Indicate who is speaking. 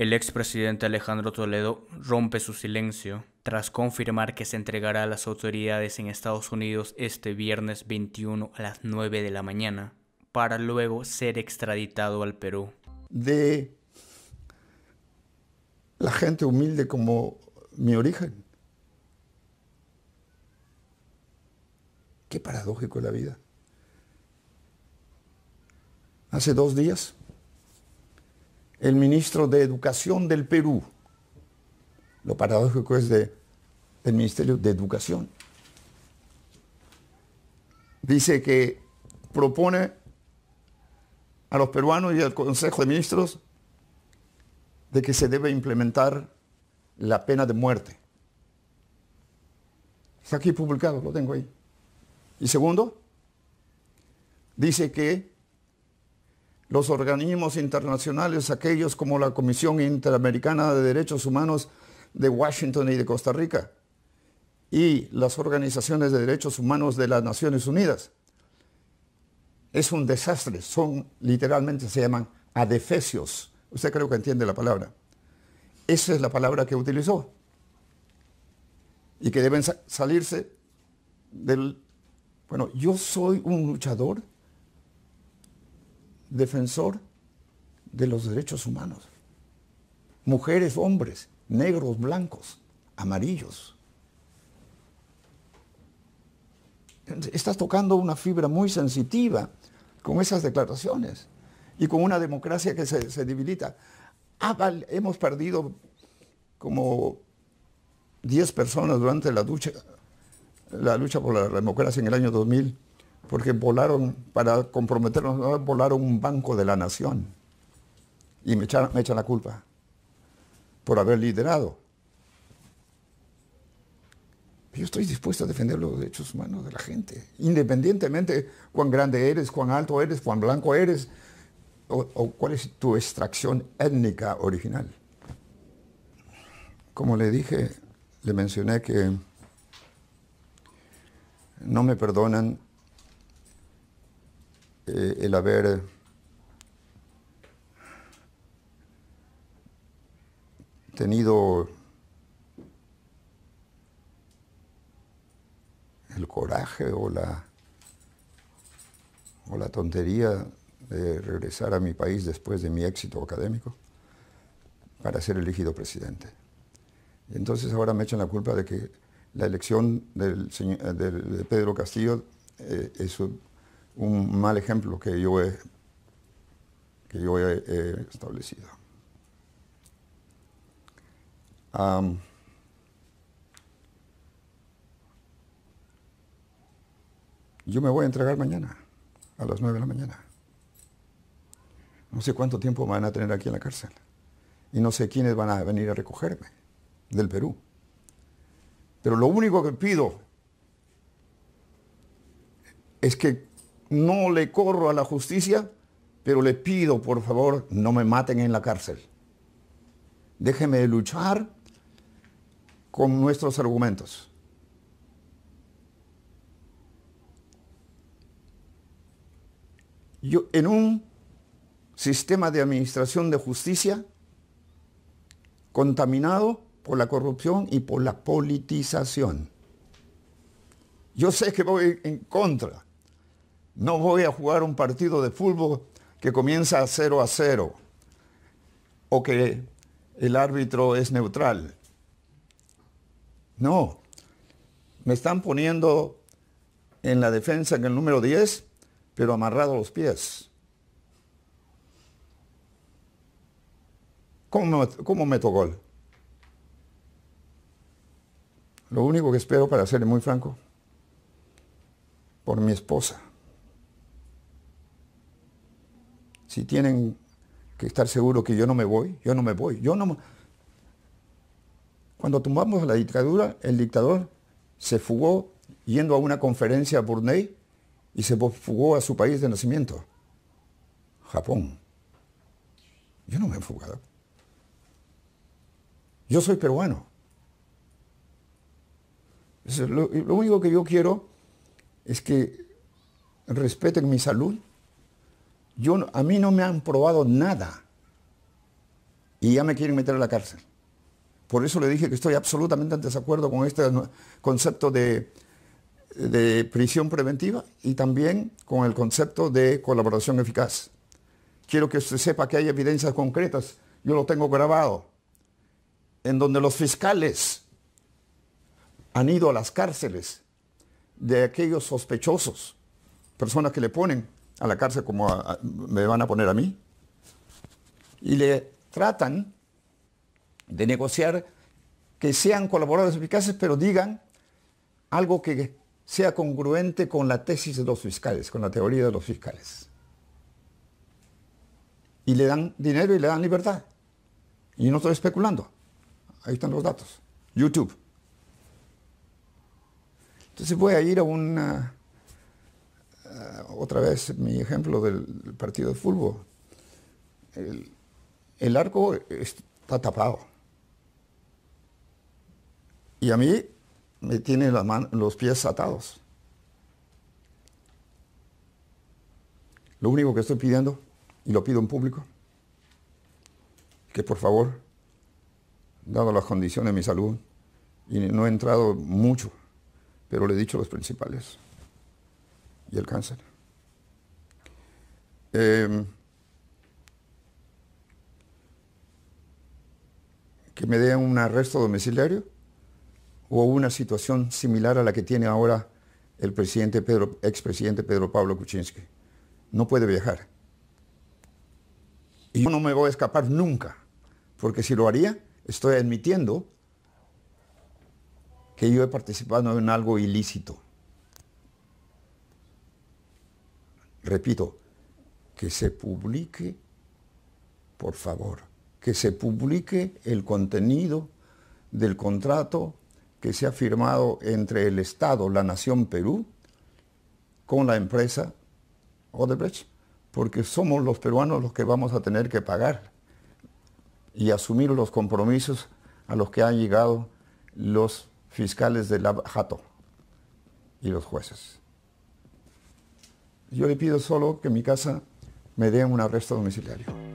Speaker 1: El expresidente Alejandro Toledo rompe su silencio tras confirmar que se entregará a las autoridades en Estados Unidos este viernes 21 a las 9 de la mañana para luego ser extraditado al Perú.
Speaker 2: De la gente humilde como mi origen. Qué paradójico la vida. Hace dos días el ministro de Educación del Perú. Lo paradójico es de, del Ministerio de Educación. Dice que propone a los peruanos y al Consejo de Ministros de que se debe implementar la pena de muerte. Está aquí publicado, lo tengo ahí. Y segundo, dice que los organismos internacionales, aquellos como la Comisión Interamericana de Derechos Humanos de Washington y de Costa Rica, y las organizaciones de derechos humanos de las Naciones Unidas. Es un desastre, son literalmente se llaman adefesios. Usted creo que entiende la palabra. Esa es la palabra que utilizó. Y que deben salirse del... Bueno, yo soy un luchador defensor de los derechos humanos. Mujeres, hombres, negros, blancos, amarillos. Estás tocando una fibra muy sensitiva con esas declaraciones y con una democracia que se, debilita. Ah, hemos perdido como 10 personas durante la lucha, la lucha por la democracia en el año 2000 porque volaron, para comprometernos, volaron un banco de la nación. Y me echan, la culpa por haber liderado. Yo estoy dispuesto a defender los derechos humanos de la gente, independientemente cuán grande eres, cuán alto eres, cuán blanco eres, o cuál es tu extracción étnica original. Como le dije, le mencioné que no me perdonan eh, el haber tenido el coraje o la, o la tontería de regresar a mi país después de mi éxito académico para ser elegido presidente. Entonces ahora me echan la culpa de que la elección del, de Pedro Castillo eh, es un mal ejemplo que yo he, que yo he, establecido. yo me voy a entregar mañana, a las 9 de la mañana. No sé cuánto tiempo me van a tener aquí en la cárcel. Y no sé quiénes van a venir a recogerme del Perú. Pero lo único que pido es que no le corro a la justicia, pero le pido, por favor, no me maten en la cárcel. Déjeme luchar con nuestros argumentos. Yo, en un sistema de administración de justicia contaminado por la corrupción y por la politización. Yo sé que voy en contra no voy a jugar un partido de fútbol que comienza a 0 a 0 o que el árbitro es neutral. No, me están poniendo en la defensa en el número 10, pero amarrado a los pies. ¿Cómo, cómo meto gol? Lo único que espero, para serle muy franco, por mi esposa. Si tienen que estar seguros que yo no me voy, yo no me voy. Yo no Cuando tomamos la dictadura, el dictador se fugó yendo a una conferencia a Brunei y se fugó a su país de nacimiento, Japón. Yo no me he fugado. Yo soy peruano. Lo único que yo quiero es que respeten mi salud, yo, a mí no me han probado nada y ya me quieren meter a la cárcel. Por eso le dije que estoy absolutamente en desacuerdo con este concepto de, de prisión preventiva y también con el concepto de colaboración eficaz. Quiero que usted sepa que hay evidencias concretas, yo lo tengo grabado, en donde los fiscales han ido a las cárceles de aquellos sospechosos, personas que le ponen a la cárcel como me van a poner a mí, y le tratan de negociar que sean colaboradores eficaces, pero digan algo que sea congruente con la tesis de los fiscales, con la teoría de los fiscales. Y le dan dinero y le dan libertad. Y no estoy especulando. Ahí están los datos. YouTube. Entonces voy a ir a una, otra vez mi ejemplo del partido de fútbol. El, arco está tapado. Y a mí me tienen los pies atados. Lo único que estoy pidiendo, y lo pido en público, que por favor, dado las condiciones de mi salud, y no he entrado mucho, pero le he dicho los principales, y el cáncer. Em, que me den un arresto domiciliario o una situación similar a la que tiene ahora el presidente Pedro, expresidente Pedro Pablo Kuczynski. No puede viajar. Y yo no me voy a escapar nunca, porque si lo haría, estoy admitiendo que yo he participado en algo ilícito. Repito, que se publique, por favor, que se publique el contenido del contrato que se ha firmado entre el Estado, la Nación Perú, con la empresa Odebrecht, porque somos los peruanos los que vamos a tener que pagar y asumir los compromisos a los que han llegado los fiscales de la Jato y los jueces. Yo le pido solo que mi casa me den un arresto domiciliario.